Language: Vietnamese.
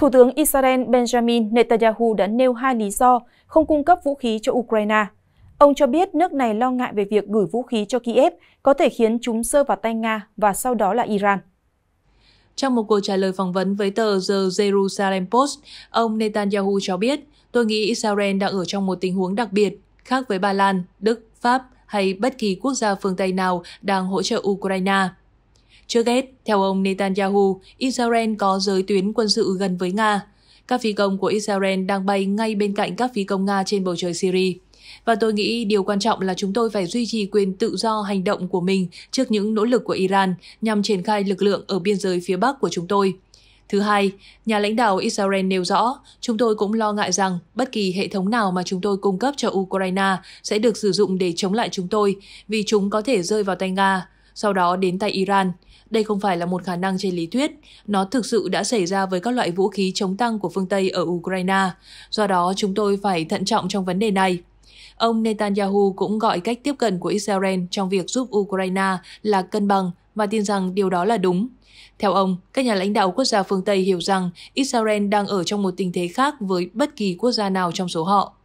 Thủ tướng Israel Benjamin Netanyahu đã nêu hai lý do không cung cấp vũ khí cho Ukraine. Ông cho biết nước này lo ngại về việc gửi vũ khí cho Kiev có thể khiến chúng rơi vào tay Nga và sau đó là Iran. Trong một cuộc trả lời phỏng vấn với tờ The Jerusalem Post, ông Netanyahu cho biết, tôi nghĩ Israel đang ở trong một tình huống đặc biệt, khác với Ba Lan, Đức, Pháp hay bất kỳ quốc gia phương Tây nào đang hỗ trợ Ukraine. Trước hết, theo ông Netanyahu, Israel có giới tuyến quân sự gần với Nga. Các phi công của Israel đang bay ngay bên cạnh các phi công Nga trên bầu trời Syria. Và tôi nghĩ điều quan trọng là chúng tôi phải duy trì quyền tự do hành động của mình trước những nỗ lực của Iran nhằm triển khai lực lượng ở biên giới phía Bắc của chúng tôi. Thứ hai, nhà lãnh đạo Israel nêu rõ, chúng tôi cũng lo ngại rằng bất kỳ hệ thống nào mà chúng tôi cung cấp cho Ukraine sẽ được sử dụng để chống lại chúng tôi vì chúng có thể rơi vào tay Nga, sau đó đến tay Iran. Đây không phải là một khả năng trên lý thuyết, nó thực sự đã xảy ra với các loại vũ khí chống tăng của phương Tây ở Ukraine. Do đó, chúng tôi phải thận trọng trong vấn đề này. Ông Netanyahu cũng gọi cách tiếp cận của Israel trong việc giúp Ukraine là cân bằng và tin rằng điều đó là đúng. Theo ông, các nhà lãnh đạo quốc gia phương Tây hiểu rằng Israel đang ở trong một tình thế khác với bất kỳ quốc gia nào trong số họ.